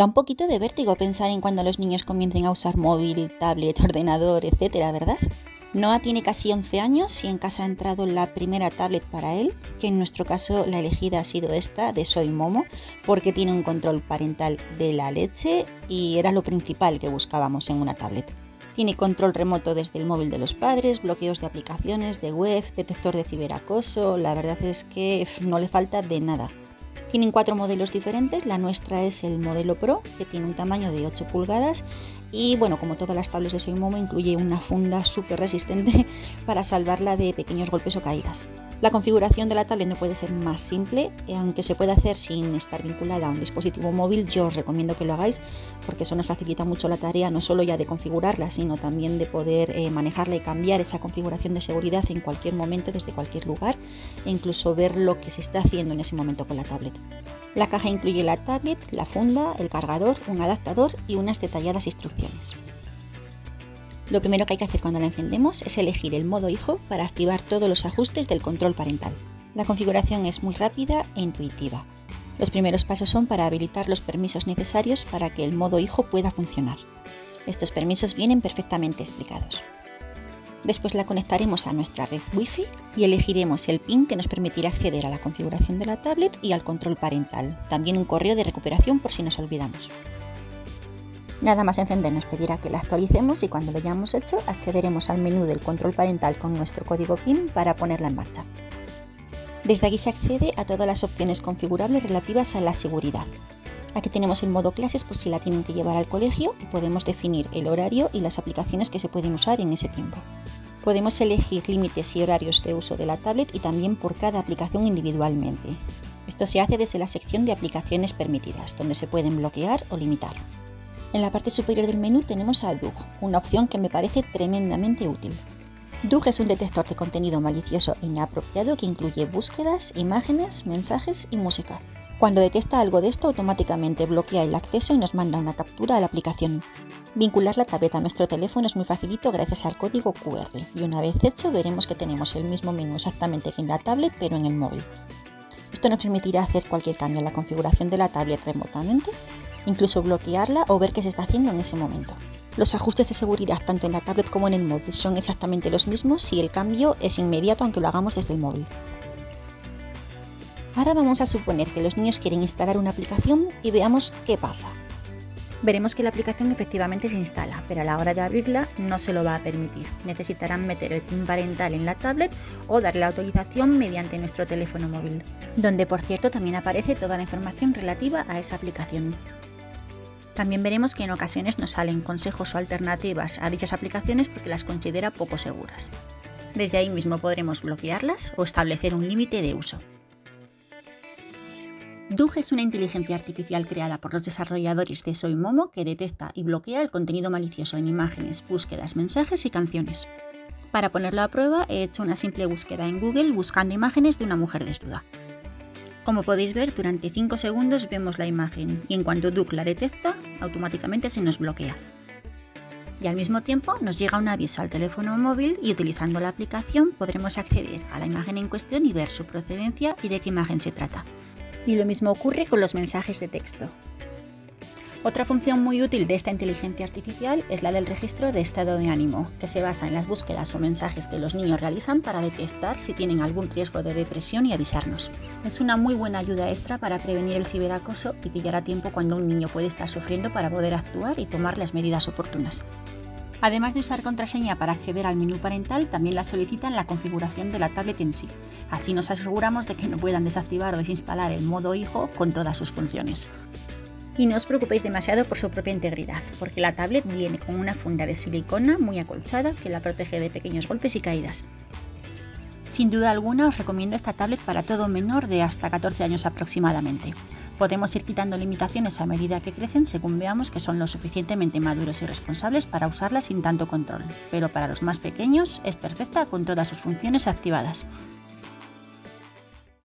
Da un poquito de vértigo pensar en cuando los niños comiencen a usar móvil, tablet, ordenador, etcétera, ¿verdad? Noah tiene casi 11 años y en casa ha entrado la primera tablet para él, que en nuestro caso la elegida ha sido esta de Soy Momo, porque tiene un control parental de la leche y era lo principal que buscábamos en una tablet. Tiene control remoto desde el móvil de los padres, bloqueos de aplicaciones, de web, detector de ciberacoso, la verdad es que no le falta de nada. Tienen cuatro modelos diferentes, la nuestra es el modelo Pro, que tiene un tamaño de 8 pulgadas y bueno, como todas las tablets de Soimomo, incluye una funda súper resistente para salvarla de pequeños golpes o caídas. La configuración de la tablet no puede ser más simple, eh, aunque se puede hacer sin estar vinculada a un dispositivo móvil, yo os recomiendo que lo hagáis porque eso nos facilita mucho la tarea, no solo ya de configurarla, sino también de poder eh, manejarla y cambiar esa configuración de seguridad en cualquier momento, desde cualquier lugar, e incluso ver lo que se está haciendo en ese momento con la tablet. La caja incluye la tablet, la funda, el cargador, un adaptador y unas detalladas instrucciones. Lo primero que hay que hacer cuando la encendemos es elegir el modo hijo para activar todos los ajustes del control parental. La configuración es muy rápida e intuitiva. Los primeros pasos son para habilitar los permisos necesarios para que el modo hijo pueda funcionar. Estos permisos vienen perfectamente explicados. Después la conectaremos a nuestra red Wi-Fi y elegiremos el PIN que nos permitirá acceder a la configuración de la tablet y al control parental. También un correo de recuperación por si nos olvidamos. Nada más encender nos pedirá que la actualicemos y cuando lo hayamos hecho accederemos al menú del control parental con nuestro código PIN para ponerla en marcha. Desde aquí se accede a todas las opciones configurables relativas a la seguridad. Aquí tenemos el modo clases por si la tienen que llevar al colegio y podemos definir el horario y las aplicaciones que se pueden usar en ese tiempo. Podemos elegir límites y horarios de uso de la tablet y también por cada aplicación individualmente. Esto se hace desde la sección de aplicaciones permitidas, donde se pueden bloquear o limitar. En la parte superior del menú tenemos a DUG, una opción que me parece tremendamente útil. DUG es un detector de contenido malicioso e inapropiado que incluye búsquedas, imágenes, mensajes y música. Cuando detecta algo de esto, automáticamente bloquea el acceso y nos manda una captura a la aplicación. Vincular la tableta a nuestro teléfono es muy facilito gracias al código QR y una vez hecho veremos que tenemos el mismo menú exactamente que en la tablet pero en el móvil. Esto nos permitirá hacer cualquier cambio en la configuración de la tablet remotamente, incluso bloquearla o ver qué se está haciendo en ese momento. Los ajustes de seguridad tanto en la tablet como en el móvil son exactamente los mismos si el cambio es inmediato aunque lo hagamos desde el móvil. Ahora vamos a suponer que los niños quieren instalar una aplicación y veamos qué pasa veremos que la aplicación efectivamente se instala, pero a la hora de abrirla no se lo va a permitir. Necesitarán meter el PIN parental en la tablet o darle la autorización mediante nuestro teléfono móvil, donde por cierto también aparece toda la información relativa a esa aplicación. También veremos que en ocasiones nos salen consejos o alternativas a dichas aplicaciones porque las considera poco seguras. Desde ahí mismo podremos bloquearlas o establecer un límite de uso. Dug es una inteligencia artificial creada por los desarrolladores de Soy Momo que detecta y bloquea el contenido malicioso en imágenes, búsquedas, mensajes y canciones. Para ponerlo a prueba he hecho una simple búsqueda en Google buscando imágenes de una mujer desnuda. Como podéis ver, durante 5 segundos vemos la imagen y en cuanto Dug la detecta, automáticamente se nos bloquea. Y al mismo tiempo nos llega un aviso al teléfono móvil y utilizando la aplicación podremos acceder a la imagen en cuestión y ver su procedencia y de qué imagen se trata. Y lo mismo ocurre con los mensajes de texto. Otra función muy útil de esta inteligencia artificial es la del registro de estado de ánimo, que se basa en las búsquedas o mensajes que los niños realizan para detectar si tienen algún riesgo de depresión y avisarnos. Es una muy buena ayuda extra para prevenir el ciberacoso y pillar a tiempo cuando un niño puede estar sufriendo para poder actuar y tomar las medidas oportunas. Además de usar contraseña para acceder al menú parental, también la solicitan la configuración de la tablet en sí. Así nos aseguramos de que no puedan desactivar o desinstalar el modo hijo con todas sus funciones. Y no os preocupéis demasiado por su propia integridad, porque la tablet viene con una funda de silicona muy acolchada que la protege de pequeños golpes y caídas. Sin duda alguna os recomiendo esta tablet para todo menor de hasta 14 años aproximadamente. Podemos ir quitando limitaciones a medida que crecen según veamos que son lo suficientemente maduros y responsables para usarla sin tanto control, pero para los más pequeños es perfecta con todas sus funciones activadas.